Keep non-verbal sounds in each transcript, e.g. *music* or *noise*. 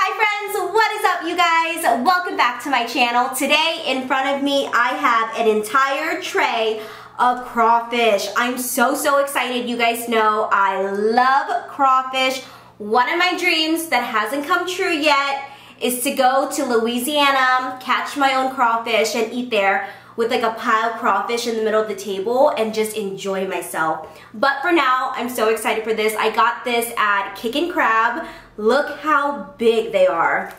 Hi friends, what is up you guys? Welcome back to my channel. Today in front of me I have an entire tray of crawfish. I'm so, so excited. You guys know I love crawfish. One of my dreams that hasn't come true yet is to go to Louisiana, catch my own crawfish and eat there with like a pile of crawfish in the middle of the table and just enjoy myself. But for now, I'm so excited for this. I got this at Kickin' Crab. Look how big they are.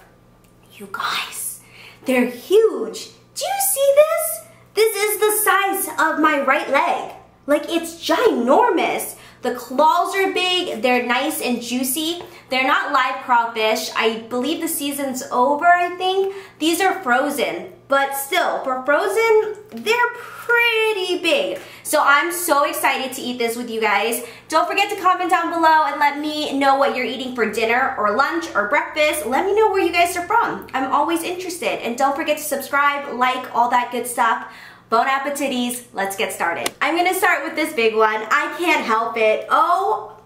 You guys, they're huge. Do you see this? This is the size of my right leg. Like it's ginormous. The claws are big, they're nice and juicy. They're not live crawfish. I believe the season's over, I think. These are frozen, but still, for frozen, they're pretty big. So I'm so excited to eat this with you guys. Don't forget to comment down below and let me know what you're eating for dinner or lunch or breakfast. Let me know where you guys are from. I'm always interested. And don't forget to subscribe, like, all that good stuff. Bon appetites, let's get started. I'm gonna start with this big one. I can't help it. Oh,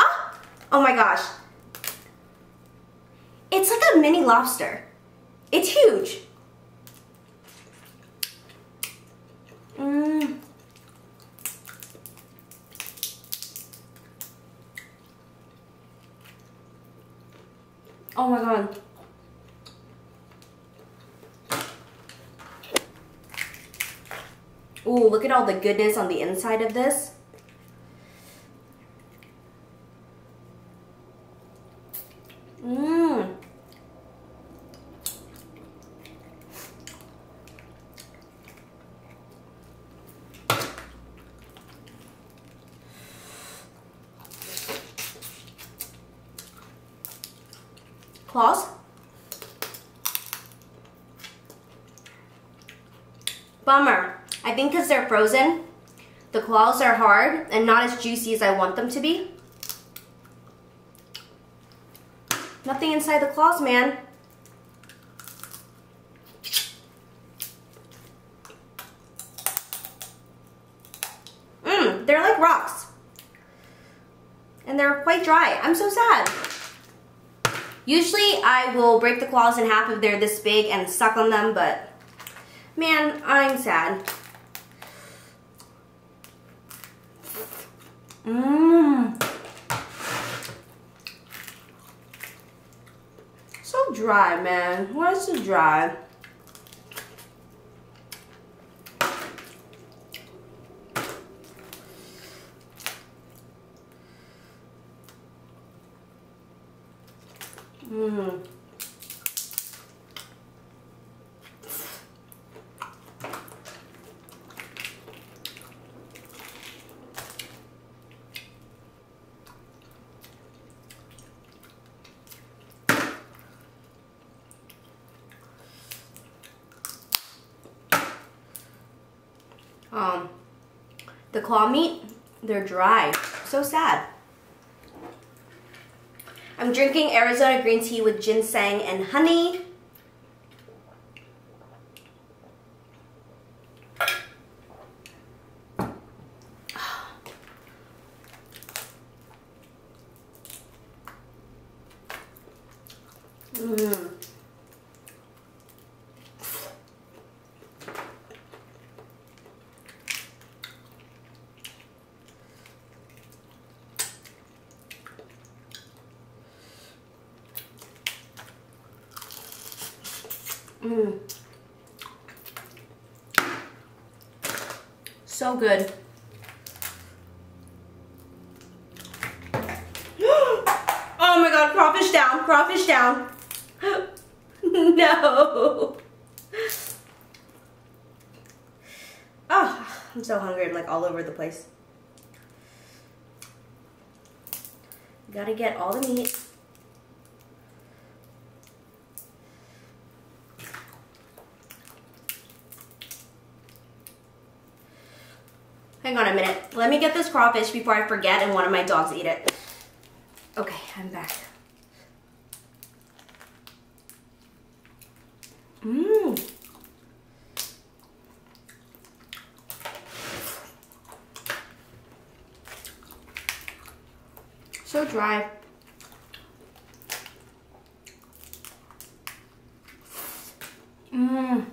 oh, oh my gosh. It's like a mini lobster. It's huge. Mmm. Oh my god. Ooh, look at all the goodness on the inside of this. Mmm. Claws. Bummer. I think because they're frozen, the claws are hard and not as juicy as I want them to be. Nothing inside the claws, man. Mmm, they're like rocks. And they're quite dry. I'm so sad. Usually I will break the claws in half if they're this big and suck on them, but man, I'm sad. Mmm. So dry, man. Why is it dry? Mmm. Um, the claw meat, they're dry. So sad. I'm drinking Arizona green tea with ginseng and honey. Mmm. Mmm. So good. *gasps* oh my god, crawfish down, crawfish down. *gasps* no. Oh, I'm so hungry. I'm like all over the place. Gotta get all the meat. Hang on a minute. Let me get this crawfish before I forget and one of my dogs eat it. Okay, I'm back. Mmm. So dry. Mmm.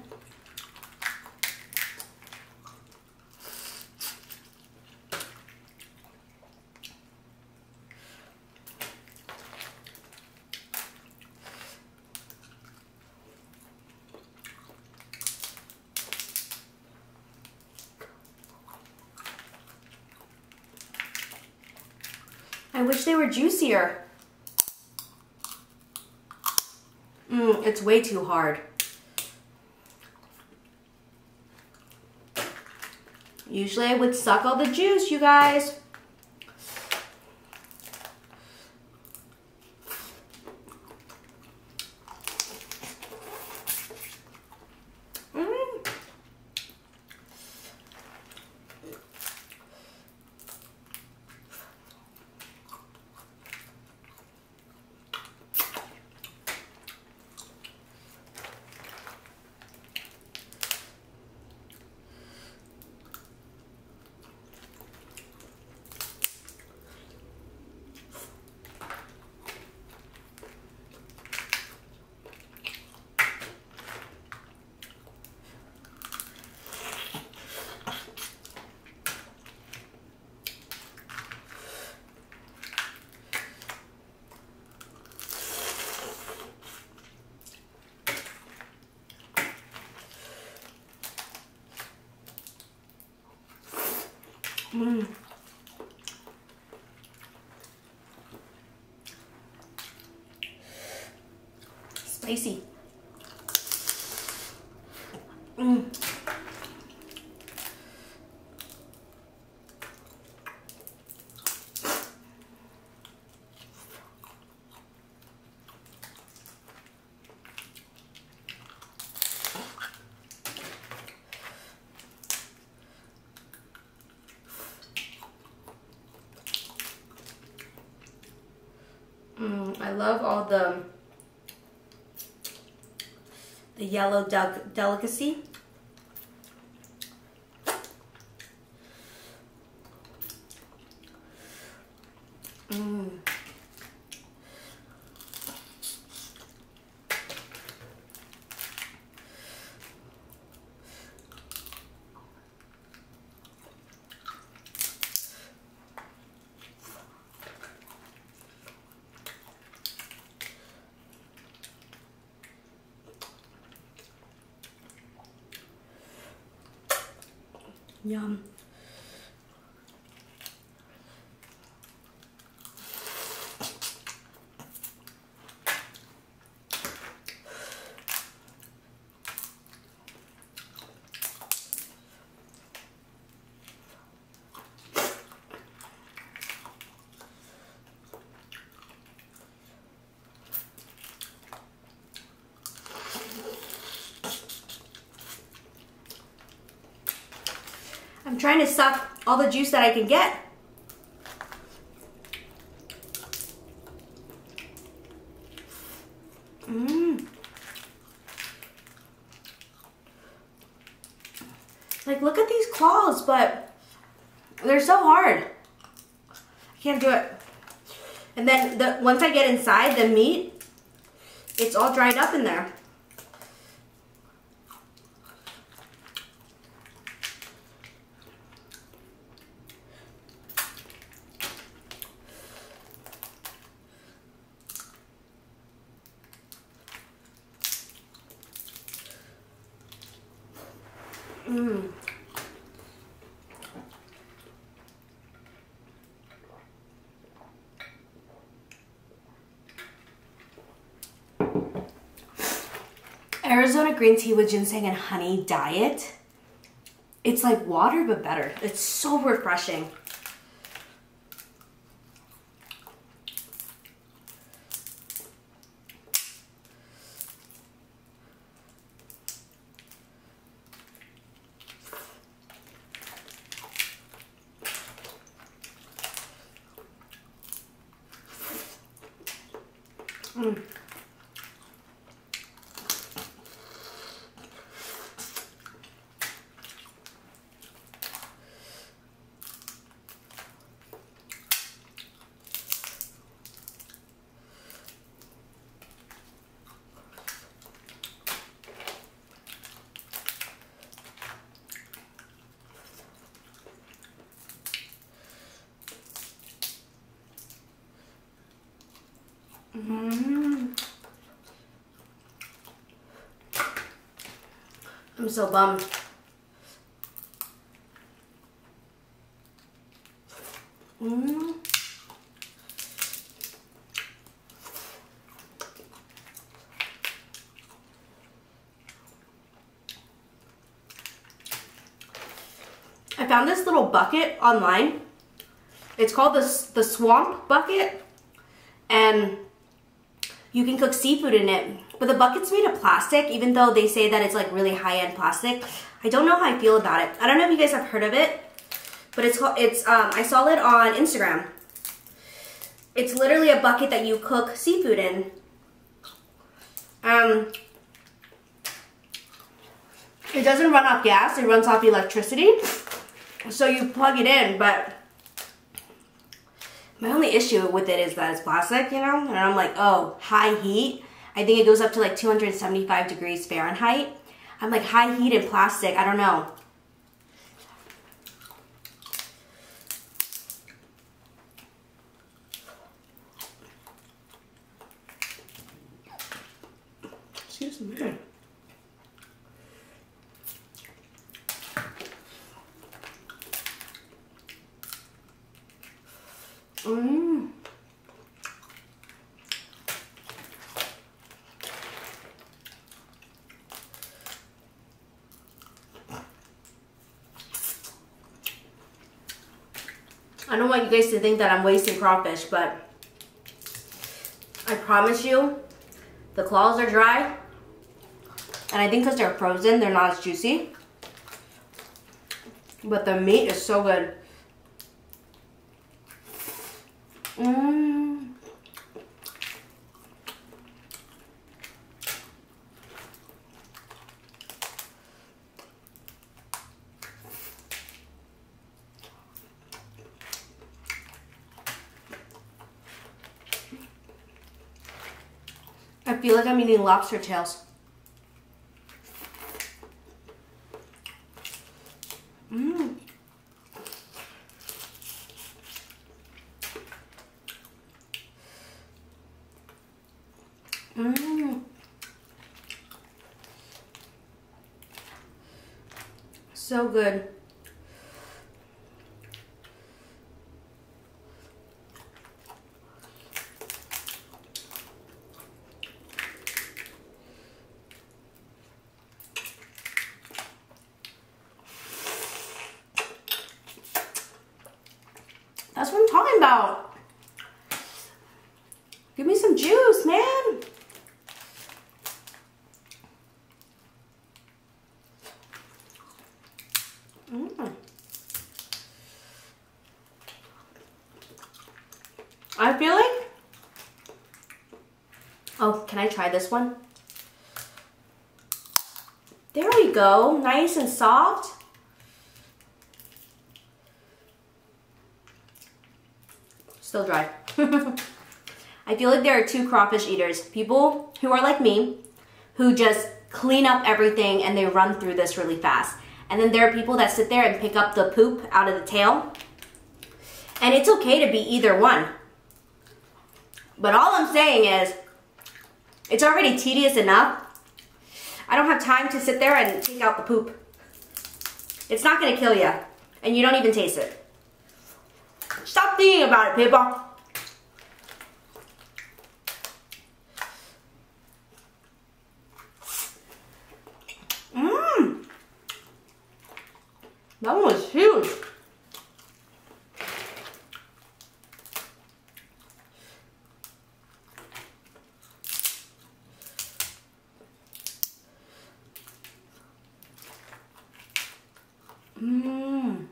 I they were juicier. Mmm, it's way too hard. Usually I would suck all the juice, you guys. Mmm. Spicy. Mmm. Mm, I love all the the yellow del delicacy. Mm. Yum. I'm trying to suck all the juice that I can get. Mmm. Like, look at these claws, but they're so hard. I can't do it. And then the once I get inside the meat, it's all dried up in there. Mm. Arizona green tea with ginseng and honey diet. It's like water, but better. It's so refreshing. Mm. I'm so bummed. Mm. I found this little bucket online. It's called the, the Swamp Bucket. And you can cook seafood in it. But the bucket's made of plastic, even though they say that it's like really high-end plastic. I don't know how I feel about it. I don't know if you guys have heard of it, but it's called, it's, um, I saw it on Instagram. It's literally a bucket that you cook seafood in. Um, it doesn't run off gas, it runs off electricity. So you plug it in, but my only issue with it is that it's plastic, you know? And I'm like, oh, high heat. I think it goes up to like 275 degrees Fahrenheit. I'm like, high heat and plastic, I don't know. Excuse me. Mmm. I don't want you guys to think that I'm wasting crawfish, but I promise you, the claws are dry. And I think because they're frozen, they're not as juicy. But the meat is so good. Mmm. I feel like I'm eating lobster tails. Mmm. Mmm. So good. That's what I'm talking about. Give me some juice, man. Mm. I feel like, oh, can I try this one? There we go, nice and soft. Still dry. *laughs* I feel like there are two crawfish eaters. People who are like me, who just clean up everything and they run through this really fast. And then there are people that sit there and pick up the poop out of the tail. And it's okay to be either one. But all I'm saying is, it's already tedious enough. I don't have time to sit there and take out the poop. It's not gonna kill you. And you don't even taste it. Stop thinking about it, people. Mmm. That one was huge. Mmm.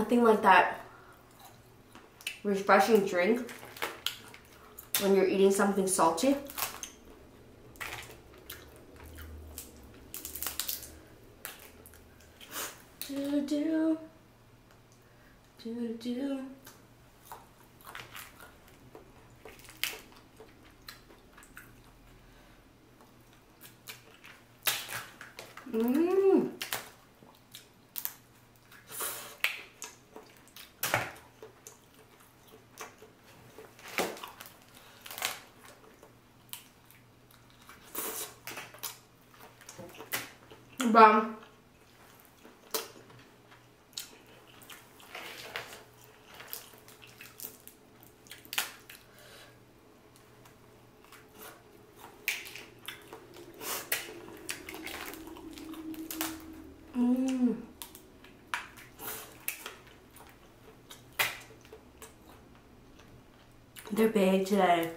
Nothing like that refreshing drink when you're eating something salty. Do do do do. Mmm. But Mmm. They're big today.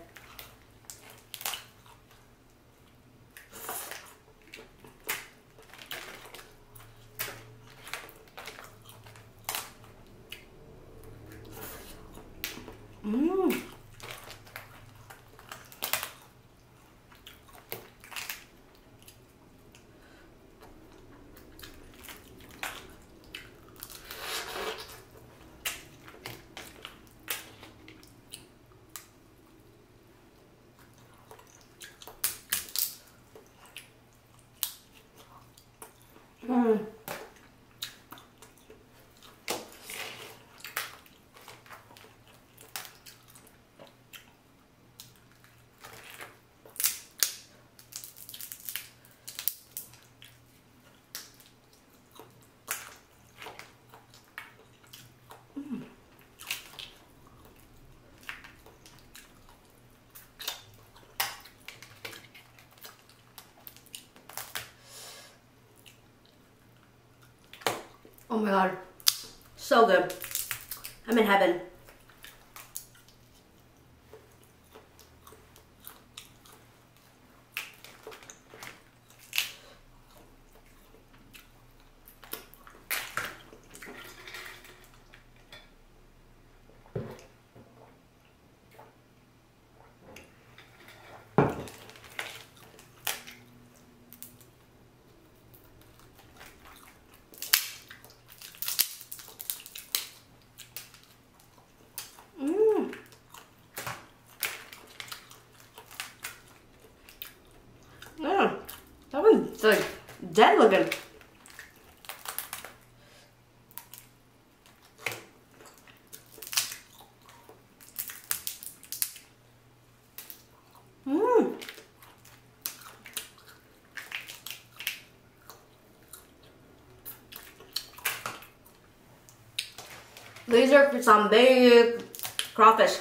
Mmm. Mm. Oh my god. So good. I'm in heaven. It's like dead looking. Mmm. These are some big crawfish.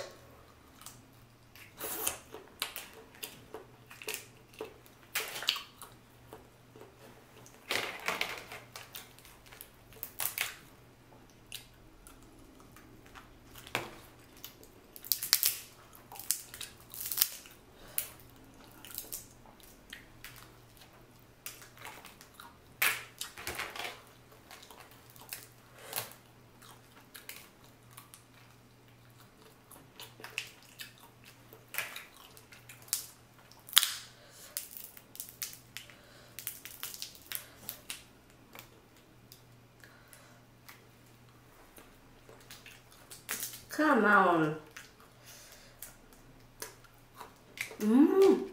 Come on. Mmm.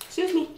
Excuse me.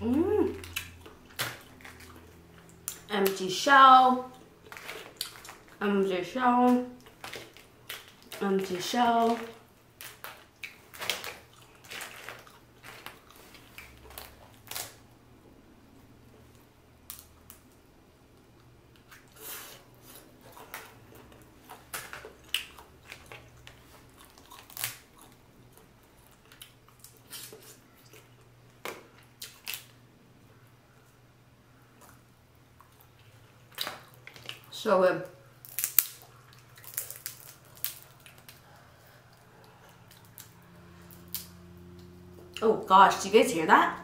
Mmm. Empty shell. Empty shell. Empty shell. So good. Oh gosh, do you guys hear that?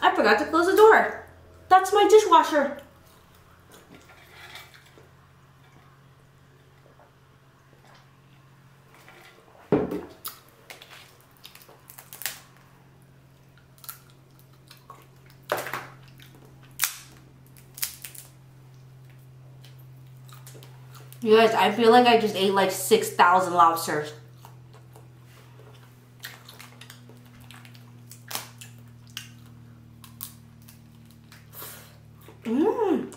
I forgot to close the door. That's my dishwasher. You guys, I feel like I just ate like 6,000 lobsters. Mmm.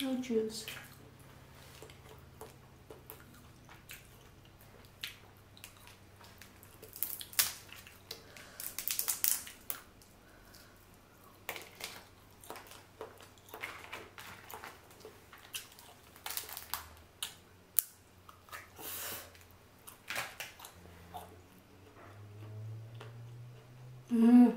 No juice. Mm.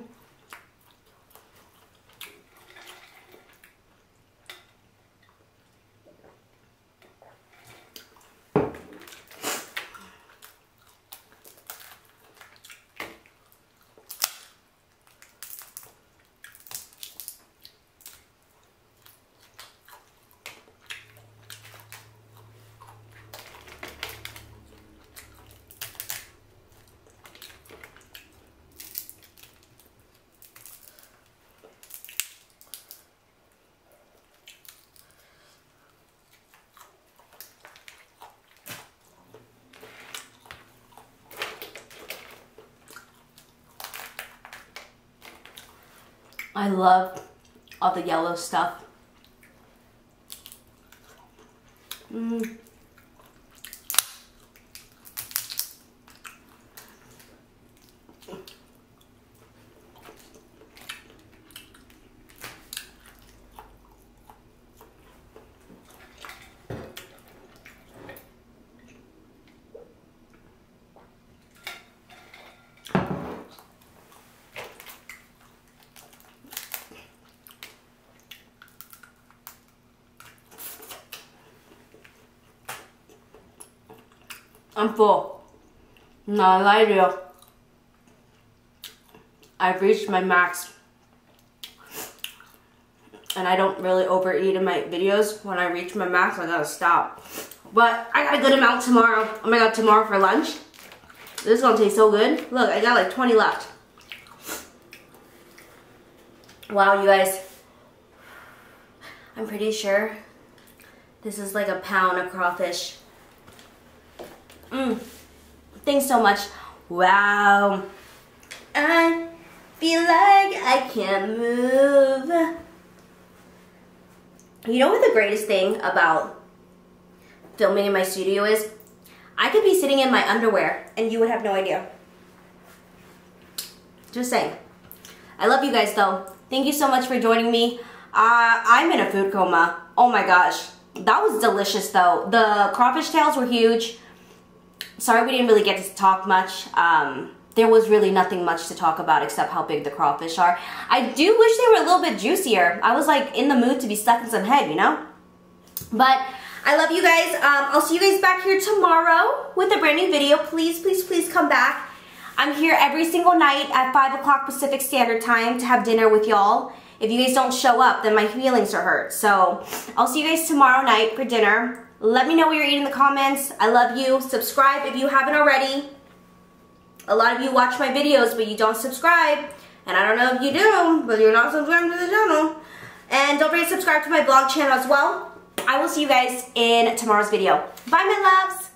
I love all the yellow stuff. Mmm. I'm full. Not lie to you. I've reached my max. And I don't really overeat in my videos. When I reach my max, I gotta stop. But I got a good amount tomorrow. Oh my god, tomorrow for lunch. This is gonna taste so good. Look, I got like 20 left. Wow, you guys. I'm pretty sure this is like a pound of crawfish. Mm. Thanks so much. Wow. I feel like I can't move. You know what the greatest thing about filming in my studio is? I could be sitting in my underwear and you would have no idea. Just saying. I love you guys though. Thank you so much for joining me. Uh, I'm in a food coma. Oh my gosh. That was delicious though. The crawfish tails were huge sorry we didn't really get to talk much. Um, there was really nothing much to talk about except how big the crawfish are. I do wish they were a little bit juicier. I was like in the mood to be stuck in some head, you know? But I love you guys. Um, I'll see you guys back here tomorrow with a brand new video. Please, please, please come back. I'm here every single night at 5 o'clock Pacific Standard Time to have dinner with y'all. If you guys don't show up, then my feelings are hurt. So I'll see you guys tomorrow night for dinner. Let me know what you're eating in the comments. I love you. Subscribe if you haven't already. A lot of you watch my videos, but you don't subscribe. And I don't know if you do, but you're not subscribed to the channel. And don't forget to subscribe to my vlog channel as well. I will see you guys in tomorrow's video. Bye, my loves.